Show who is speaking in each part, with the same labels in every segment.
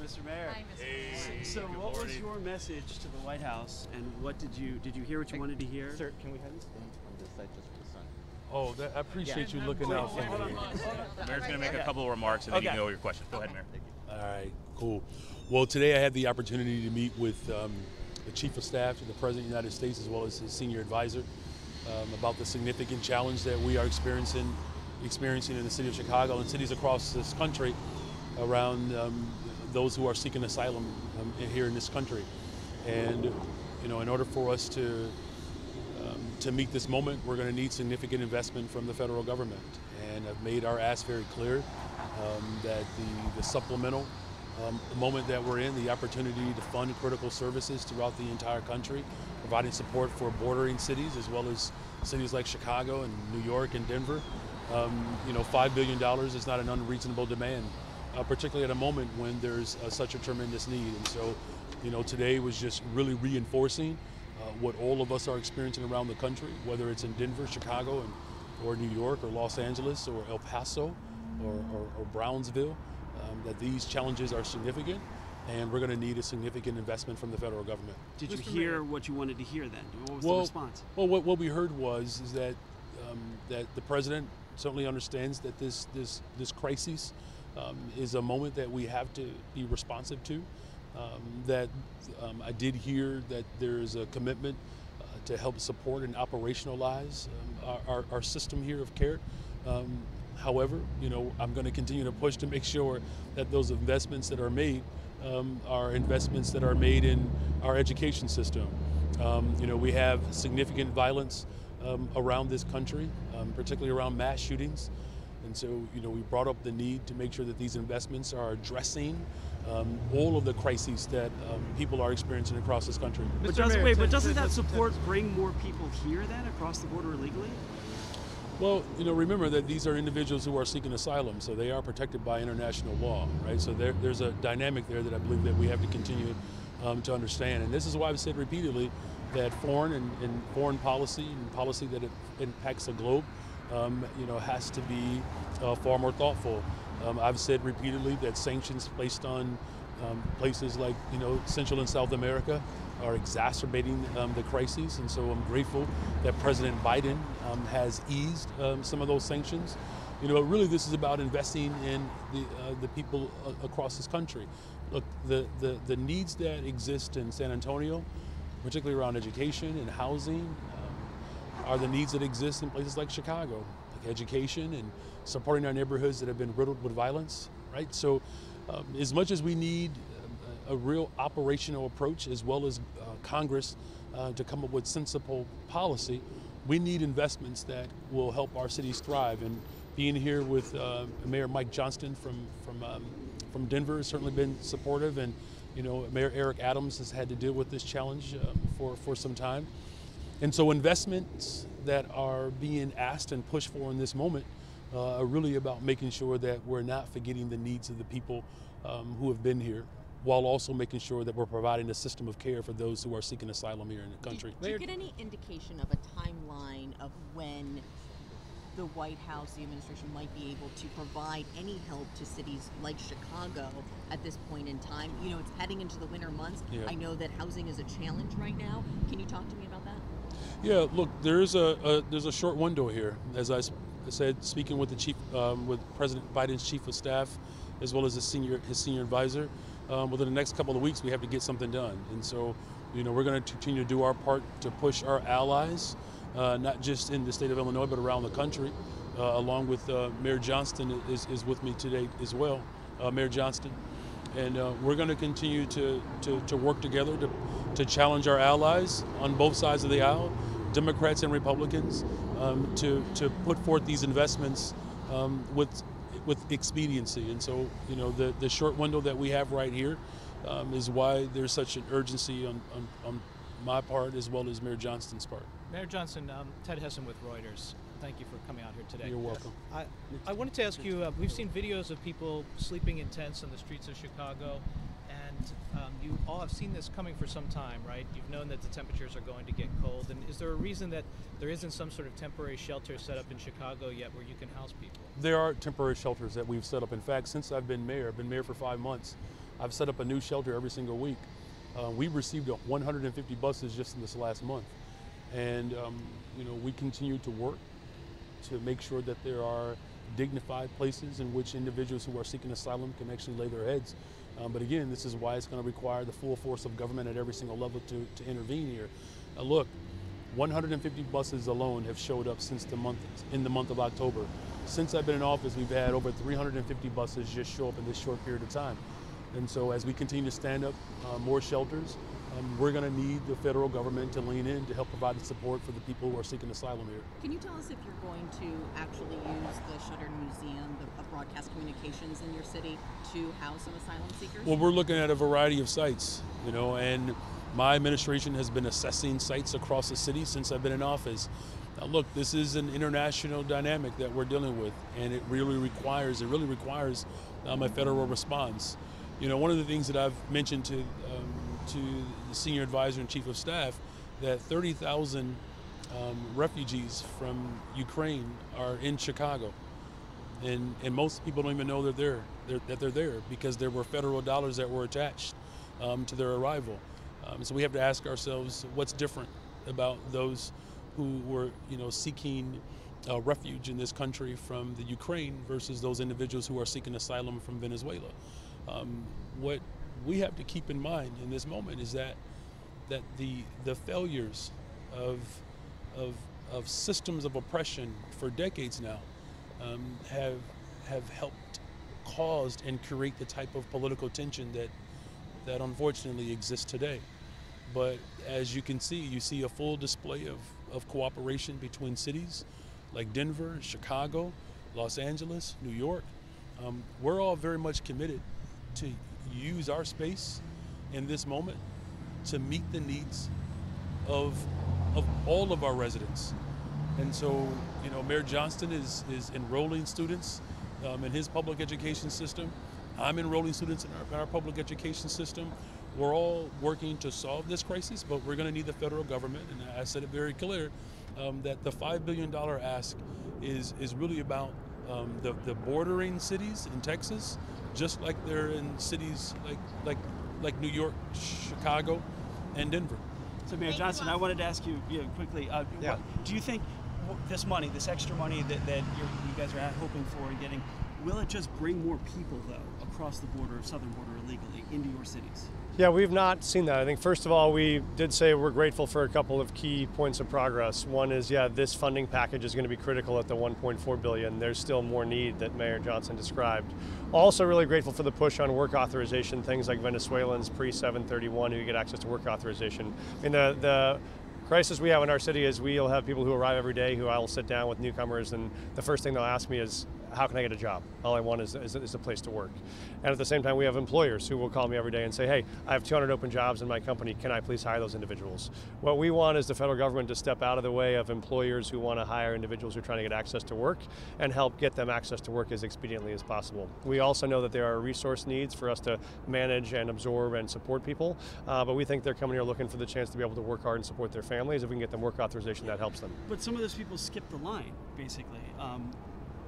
Speaker 1: Mr. Mayor.
Speaker 2: Hi, Mr.
Speaker 3: Hey.
Speaker 2: Mayor.
Speaker 1: So,
Speaker 3: Good
Speaker 1: what was your message to the White House, and what did you did you hear what you wanted to hear?
Speaker 4: Sir, can we have you stand on this side just for the sun?
Speaker 3: Oh, that, I appreciate you looking out for me.
Speaker 5: Mayor's going to make a couple of remarks and then you can go with your question. Go ahead, Mayor. Thank you.
Speaker 3: All right, cool. Well, today I had the opportunity to meet with um, the Chief of Staff to the President of the United States as well as his senior advisor um, about the significant challenge that we are experiencing experiencing in the city of Chicago and cities across this country around um, those who are seeking asylum um, here in this country. And you know, in order for us to um, to meet this moment, we're going to need significant investment from the federal government. And I've made our ask very clear um, that the, the supplemental um, moment that we're in, the opportunity to fund critical services throughout the entire country, providing support for bordering cities as well as cities like Chicago and New York and Denver. Um, you know, $5 billion is not an unreasonable demand, uh, particularly at a moment when there's uh, such a tremendous need. And so, you know, today was just really reinforcing uh, what all of us are experiencing around the country, whether it's in Denver, Chicago, and, or New York, or Los Angeles, or El Paso, or, or, or Brownsville, um, that these challenges are significant, and we're going to need a significant investment from the federal government.
Speaker 1: Did you hear what you wanted to hear then? What was the
Speaker 3: Well,
Speaker 1: response?
Speaker 3: well, what, what we heard was is that um, that the president certainly understands that this this this crisis um, is a moment that we have to be responsive to. Um, that um, I did hear that there is a commitment uh, to help support and operationalize um, our, our, our system here of care. Um, however, you know, I'm going to continue to push to make sure that those investments that are made um, are investments that are made in our education system. You know, we have significant violence around this country, particularly around mass shootings. And so, you know, we brought up the need to make sure that these investments are addressing um, all of the crises that um, people are experiencing across this country.
Speaker 1: But doesn't,
Speaker 4: Mayor,
Speaker 1: wait, but doesn't that support bring more people here then across the border illegally?
Speaker 3: Well, you know, remember that these are individuals who are seeking asylum, so they are protected by international law, right? So there, there's a dynamic there that I believe that we have to continue um, to understand. And this is why I've said repeatedly that foreign and, and foreign policy and policy that it impacts the globe, um, you know, has to be uh, far more thoughtful. Um, I've said repeatedly that sanctions placed on um, places like you know Central and South America are exacerbating um, the crises, and so I'm grateful that President Biden um, has eased um, some of those sanctions. You know, really, this is about investing in the uh, the people uh, across this country. Look, the, the the needs that exist in San Antonio, particularly around education and housing, are the needs that exist in places like Chicago, like education and supporting our neighborhoods that have been riddled with violence, right? So, um, as much as we need um, a, real operational approach, as well as uh, Congress uh, to come up with sensible policy, we need investments that will help our cities thrive. And being here with uh, Mayor Mike Johnston from from um, from Denver has certainly been supportive, and you know Mayor Eric Adams has had to deal with this challenge um, for for some time. And so investments that are being asked and pushed for in this moment uh, are really about making sure that we're not forgetting the needs of the people um, who have been here, while also making sure that we're providing a system of care for those who are seeking asylum here in the country.
Speaker 2: Do you get any indication of a timeline of when the White House, the administration, might be able to provide any help to cities like Chicago at this point in time? You know, it's heading into the winter months.
Speaker 3: Yeah.
Speaker 2: I know that housing is a challenge right now. Can you talk to me about that?
Speaker 3: Yeah, look, there is a, a there's a short window here, as I said, speaking with the chief, um, with President Biden's chief of staff, as well as his senior his senior advisor. Um, within the next couple of weeks, we have to get something done, and so, you know, we're going to continue to do our part to push our allies, uh, not just in the state of Illinois, but around the country. Uh, along with uh, Mayor Johnston is, is with me today as well, uh, Mayor Johnston and uh, we're going to continue to, to, to work together to, to challenge our allies on both sides of the aisle, Democrats and Republicans, um, to, to put forth these investments um, with, with expediency. And so, you know, the, the short window that we have right here um, is why there's such an urgency on, on, on my part as well as Mayor Johnston's part.
Speaker 6: Mayor Johnson, um, Ted Hesson with Reuters. Thank you for coming out here today.
Speaker 3: You're welcome.
Speaker 6: I, I wanted to ask you. Uh, we've seen videos of people sleeping in tents on the streets of Chicago, and um, you all have seen this coming for some time, right? You've known that the temperatures are going to get cold, and is there a reason that there isn't some sort of temporary shelter set up in Chicago yet where you can house people?
Speaker 3: There are temporary shelters that we've set up. In fact, since I've been mayor, I've been mayor for five months. I've set up a new shelter every single week. Uh, we received 150 buses just in this last month, and um, you know we continue to work to make sure that there are dignified places in which individuals who are seeking asylum can actually lay their heads. Um, but again, this is why it's going to require the full force of government at every single level to, to intervene here. Uh, look, 150 buses alone have showed up since the month in the month of October. Since I've been in office, we've had over 350 buses just show up in this short period of time. And so, as we continue to stand up uh, more shelters, um, we're going to need the federal government to lean in to help provide the support for the people who are seeking asylum here.
Speaker 2: Can you tell us if you're going to actually use the Shuttered Museum, the of Broadcast Communications in your city, to house some asylum seekers?
Speaker 3: Well, we're looking at a variety of sites, you know, and my administration has been assessing sites across the city since I've been in office. Now, look, this is an international dynamic that we're dealing with, and it really requires it really requires um, a federal response. You know, one of the things that I've mentioned to um, to the senior advisor and chief of staff that 30,000 um, refugees from Ukraine are in Chicago, and and most people don't even know they're there, they're, that they're there because there were federal dollars that were attached um, to their arrival. Um, so we have to ask ourselves what's different about those who were, you know, seeking uh, refuge in this country from the Ukraine versus those individuals who are seeking asylum from Venezuela. Um, what we have to keep in mind in this moment is that that the the failures of of of systems of oppression for decades now um, have have helped caused and create the type of political tension that that unfortunately exists today. But as you can see, you see a full display of, of cooperation between cities like Denver, Chicago, Los Angeles, New York. Um, we're all very much committed to use our space in this moment to meet the needs of, of all of our residents. And so, you know, Mayor Johnston is, is enrolling students um, in his public education system. I'm enrolling students in our, in our public education system. We're all working to solve this crisis, but we're going to need the federal government. And I said it very clear um, that the $5 billion ask is, is really about um, the, the bordering cities in Texas, just like they're in cities like, like, like New York, Chicago, and Denver.
Speaker 1: So, Mayor Johnson, I wanted to ask you, you know, quickly. Uh,
Speaker 7: Yeah.
Speaker 1: what- do you think this money, this extra money that, that you're, you guys are hoping for and getting, will it just bring more people though across the border, southern border illegally, into your cities?
Speaker 7: Yeah, we've not seen that. I think first of all, we did say we're grateful for a couple of key points of progress. One is, yeah, this funding package is going to be critical at the 1.4 billion. There's still more need that Mayor Johnson described. Also, really grateful for the push on work authorization. Things like Venezuelans pre 731 who get access to work authorization. I mean, the the crisis we have in our city is we'll have people who arrive every day who I'll sit down with newcomers, and the first thing they'll ask me is, how can I get a job? All I want is, is, is a place to work. And at the same time, we have employers who will call me every day and say, hey, I have 200 open jobs in my company. Can I please hire those individuals? What we want is the federal government to step out of the way of employers who want to hire individuals who are trying to get access to work and help get them access to work as expediently as possible. We also know that there are resource needs for us to manage and absorb and support people, uh, but we think they're coming here looking for the chance to be able to work hard and support their families. If we can get them work authorization, that helps them.
Speaker 1: But some of those people skip the line, basically, um,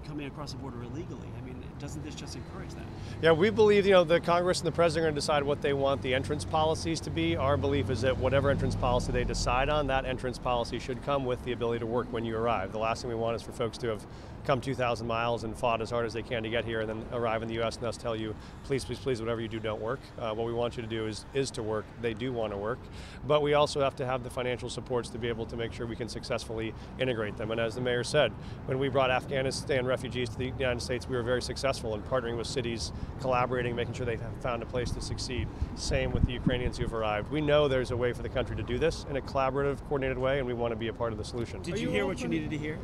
Speaker 1: coming across the border illegally. I mean, doesn't this just encourage that?
Speaker 7: Yeah, we believe you know the Congress and the President are going to decide what they want the entrance policies to be. Our belief is that whatever entrance policy they decide on, that entrance policy should come with the ability to work when you arrive. The last thing we want is for folks to have come 2,000 miles and fought as hard as they can to get here, and then arrive in the U.S. and us tell you, please, please, please, whatever you do, don't work. Uh, what we want you to do is is to work. They do want to work, but we also have to have the financial supports to be able to make sure we can successfully integrate them. And as the mayor said, when we brought Afghanistan refugees to the United States, we were very successful in partnering with cities, collaborating, making sure they have found a place to succeed. Same with the Ukrainians who've arrived. We know there's a way for the country to do this in a collaborative, coordinated way, and we want to be a part of the solution.
Speaker 1: Did you
Speaker 6: you
Speaker 1: hear what you needed to hear?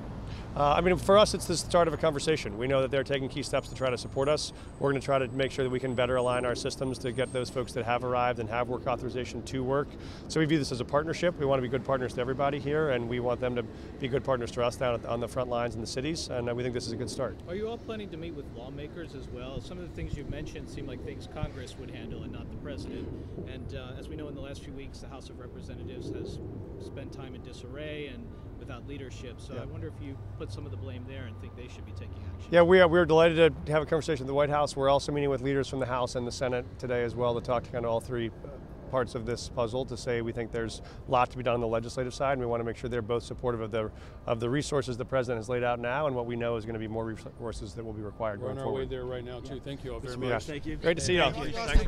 Speaker 7: Uh, I mean, for us, it's the start of a conversation. We know that they're taking key steps to try to support us. We're going to try to make sure that we can better align our systems to get those folks that have arrived and have work authorization to work. So we view this as a partnership. We want to be good partners to everybody here, and we want them to be good partners to us down at, on the front lines in the cities. And uh, we think this is a good start.
Speaker 6: Are you all planning to meet with lawmakers as well? Some of the things you've mentioned seem like things Congress would handle and not the president. And uh, as we know, in the last few weeks, the House of Representatives has spent time in disarray and without leadership. So
Speaker 7: Yeah.
Speaker 6: I wonder if you put some of the blame there and think they should be taking action.
Speaker 7: Yeah, we are, we are delighted to have a conversation with the White House. We're also meeting with leaders from the House and the Senate today as well to talk to kind of all three uh, parts of this puzzle to say we think there's a lot to be done on the legislative side and we want to make sure they're both supportive of the of the resources the president has laid out now and what we know is going to be more resources that will be required
Speaker 3: We're
Speaker 7: going
Speaker 3: on our way
Speaker 7: forward.
Speaker 3: there right now too. Thank you all very
Speaker 7: Yeah.
Speaker 3: much.
Speaker 1: Thank you.
Speaker 7: Great to see you all.
Speaker 1: Thank you.
Speaker 8: Last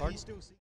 Speaker 8: night,